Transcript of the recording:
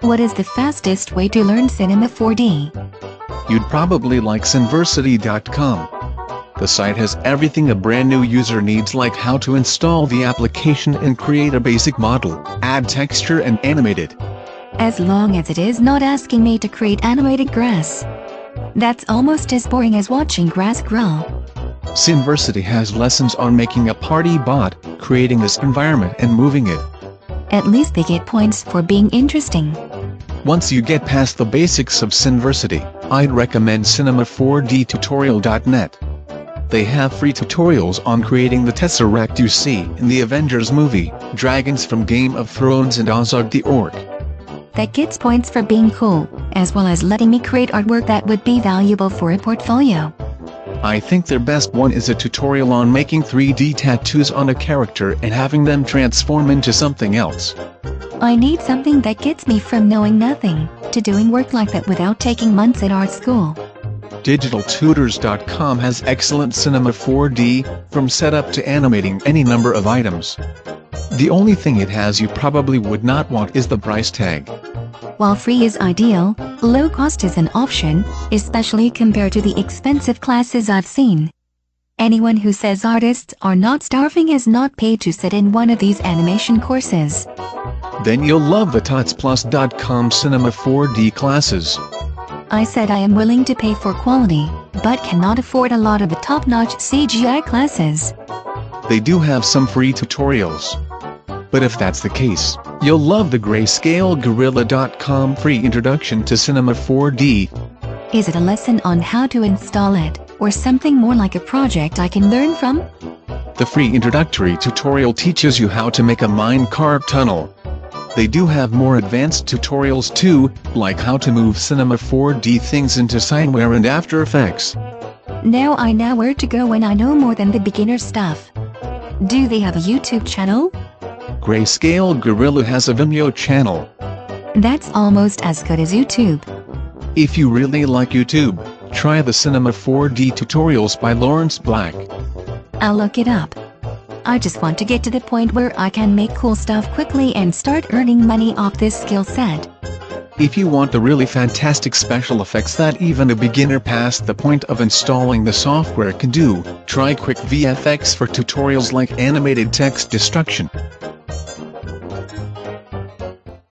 What is the fastest way to learn Cinema 4D? You'd probably like Cineversity.com. The site has everything a brand new user needs like how to install the application and create a basic model, add texture and animate it. As long as it is not asking me to create animated grass. That's almost as boring as watching grass grow. Cineversity has lessons on making a party bot, creating this environment and moving it. At least they get points for being interesting. Once you get past the basics of Cineversity, I'd recommend Cinema4dtutorial.net. They have free tutorials on creating the Tesseract you see in the Avengers movie, dragons from Game of Thrones and Azog the Orc. That gets points for being cool, as well as letting me create artwork that would be valuable for a portfolio. I think their best one is a tutorial on making 3D tattoos on a character and having them transform into something else. I need something that gets me from knowing nothing to doing work like that without taking months at art school. DigitalTutors.com has excellent Cinema 4D, from setup to animating any number of items. The only thing it has you probably would not want is the price tag. While free is ideal, low cost is an option, especially compared to the expensive classes I've seen. Anyone who says artists are not starving is not paid to sit in one of these animation courses. Then you'll love the TutsPlus.com Cinema 4D classes. I said I am willing to pay for quality, but cannot afford a lot of the top-notch CGI classes. They do have some free tutorials. But if that's the case, you'll love the GrayscaleGorilla.com free introduction to Cinema 4D. Is it a lesson on how to install it, or something more like a project I can learn from? The free introductory tutorial teaches you how to make a minecart tunnel. They do have more advanced tutorials too, like how to move Cinema 4D things into Cineware and After Effects. Now I know where to go when I know more than the beginner stuff. Do they have a YouTube channel? Grayscale Gorilla has a Vimeo channel. That's almost as good as YouTube. If you really like YouTube, try the Cinema 4D tutorials by Lawrence Black. I'll look it up. I just want to get to the point where I can make cool stuff quickly and start earning money off this skill set. If you want the really fantastic special effects that even a beginner past the point of installing the software can do, try Quick VFX for tutorials like animated text destruction.